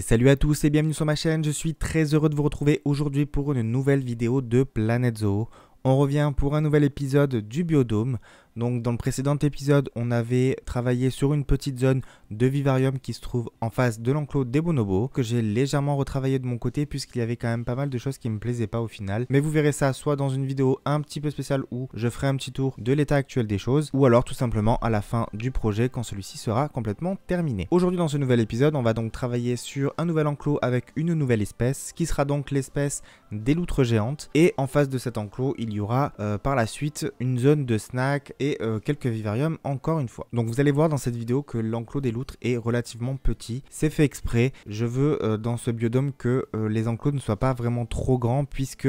Salut à tous et bienvenue sur ma chaîne, je suis très heureux de vous retrouver aujourd'hui pour une nouvelle vidéo de Planète Zoo. On revient pour un nouvel épisode du biodôme. Donc dans le précédent épisode, on avait travaillé sur une petite zone de vivarium qui se trouve en face de l'enclos des bonobos, que j'ai légèrement retravaillé de mon côté puisqu'il y avait quand même pas mal de choses qui me plaisaient pas au final. Mais vous verrez ça soit dans une vidéo un petit peu spéciale où je ferai un petit tour de l'état actuel des choses, ou alors tout simplement à la fin du projet quand celui-ci sera complètement terminé. Aujourd'hui dans ce nouvel épisode, on va donc travailler sur un nouvel enclos avec une nouvelle espèce, qui sera donc l'espèce des loutres géantes. Et en face de cet enclos, il y aura euh, par la suite une zone de snack et euh, quelques vivariums encore une fois. Donc vous allez voir dans cette vidéo que l'enclos des loutres est relativement petit. C'est fait exprès. Je veux euh, dans ce biodôme que euh, les enclos ne soient pas vraiment trop grands puisque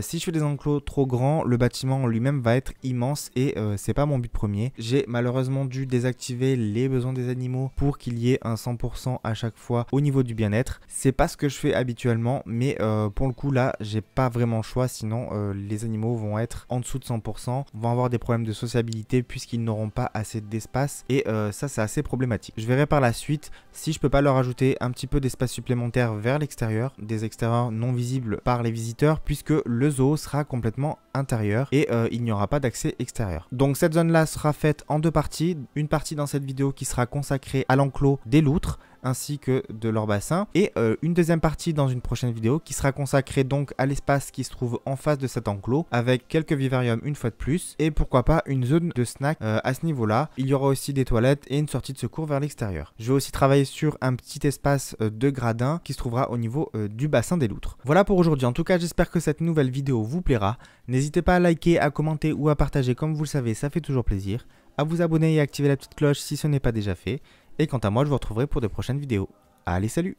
si je fais des enclos trop grands, le bâtiment en lui-même va être immense et c'est pas mon but premier. J'ai malheureusement dû désactiver les besoins des animaux pour qu'il y ait un 100% à chaque fois au niveau du bien-être. C'est pas ce que je fais habituellement mais pour le coup là j'ai pas vraiment choix sinon les animaux vont être en dessous de 100%, vont avoir des problèmes de sociabilité puisqu'ils n'auront pas assez d'espace et euh, ça c'est assez problématique. Je verrai par la suite si je peux pas leur ajouter un petit peu d'espace supplémentaire vers l'extérieur, des extérieurs non visibles par les visiteurs puisque le zoo sera complètement intérieur et euh, il n'y aura pas d'accès extérieur. Donc cette zone là sera faite en deux parties, une partie dans cette vidéo qui sera consacrée à l'enclos des loutres ainsi que de leur bassin. Et euh, une deuxième partie dans une prochaine vidéo qui sera consacrée donc à l'espace qui se trouve en face de cet enclos avec quelques vivariums une fois de plus et pourquoi pas une zone de snack euh, à ce niveau là. Il y aura aussi des toilettes et une sortie de secours vers l'extérieur. Je vais aussi travailler sur un petit espace euh, de gradin qui se trouvera au niveau du bassin des loutres. Voilà pour aujourd'hui. En tout cas, j'espère que cette nouvelle vidéo vous plaira. N'hésitez pas à liker, à commenter ou à partager comme vous le savez, ça fait toujours plaisir. À vous abonner et activer la petite cloche si ce n'est pas déjà fait. Et quant à moi, je vous retrouverai pour de prochaines vidéos. Allez, salut